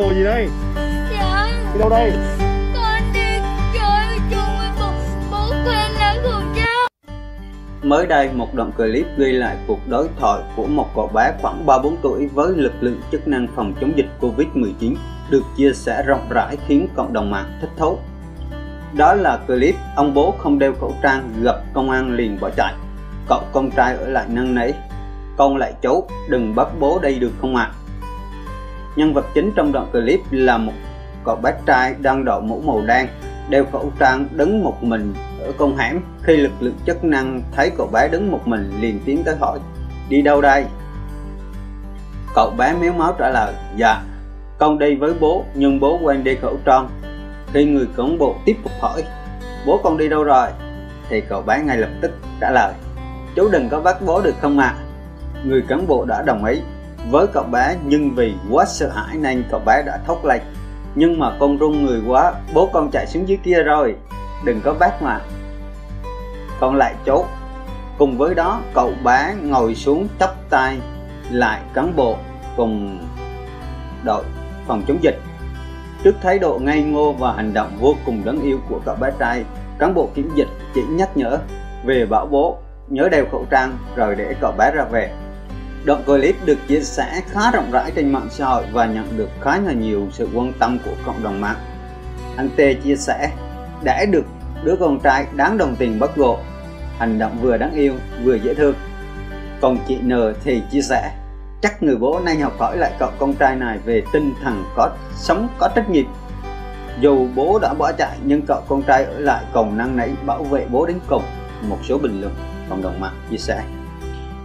đồ gì đây Dạ đi đâu đây Con đi chơi chung với bố Bố quên lấy khẩu trang Mới đây, một đoạn clip ghi lại cuộc đối thoại của một cậu bé khoảng 3-4 tuổi với lực lượng chức năng phòng chống dịch Covid-19 được chia sẻ rộng rãi khiến cộng đồng mạng thích thú. Đó là clip ông bố không đeo khẩu trang gặp công an liền bỏ chạy. Cậu con trai ở lại năn nỉ. Con lại cháu, đừng bắt bố đây được không ạ? Nhân vật chính trong đoạn clip là một cậu bé trai đang đội mũ màu đen, đeo khẩu trang đứng một mình ở con hẻm. Khi lực lượng chức năng thấy cậu bé đứng một mình liền tiến tới hỏi, đi đâu đây? Cậu bé méo máu trả lời, dạ, con đi với bố nhưng bố quên đi khẩu trang. Khi người cán bộ tiếp tục hỏi, bố con đi đâu rồi? Thì cậu bé ngay lập tức trả lời, chú đừng có bắt bố được không ạ? Người cán bộ đã đồng ý với cậu bé, nhưng vì quá sợ hãi nên cậu bé đã thốt lên. Nhưng mà con run người quá, bố con chạy xuống dưới kia rồi. Đừng có bắt mà. Con lại chốt. Cùng với đó, cậu bé ngồi xuống chắp tay lại cán bộ cùng đội phòng chống dịch. Trước thái độ ngây ngô và hành động vô cùng đáng yêu của cậu bé trai, cán bộ kiểm dịch chỉ nhắc nhở, về bảo bố, nhớ đeo khẩu trang rồi để cậu bé ra về. Đoạn clip được chia sẻ khá rộng rãi trên mạng xã hội và nhận được khá là nhiều sự quan tâm của cộng đồng mạng. Anh T chia sẻ, đã được đứa con trai đáng đồng tiền bất ngộ, hành động vừa đáng yêu vừa dễ thương. Còn chị N thì chia sẻ, chắc người bố nay học hỏi lại cậu con trai này về tinh thần có sống có trách nhiệm. Dù bố đã bỏ chạy nhưng cậu con trai ở lại còn năng nảy bảo vệ bố đến cùng. Một số bình luận cộng đồng mạng chia sẻ.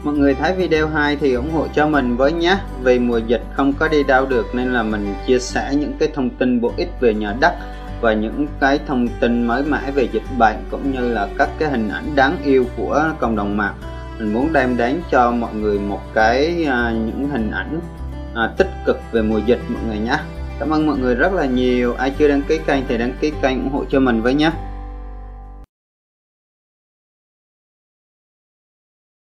Mọi người thấy video hay thì ủng hộ cho mình với nhé. Vì mùa dịch không có đi đâu được nên là mình chia sẻ những cái thông tin bổ ích về nhà đất và những cái thông tin mới mẻ về dịch bệnh cũng như là các cái hình ảnh đáng yêu của cộng đồng mạng. Mình muốn đem đến cho mọi người một cái à, những hình ảnh à, tích cực về mùa dịch mọi người nhé. Cảm ơn mọi người rất là nhiều. Ai chưa đăng ký kênh thì đăng ký kênh ủng hộ cho mình với nhé.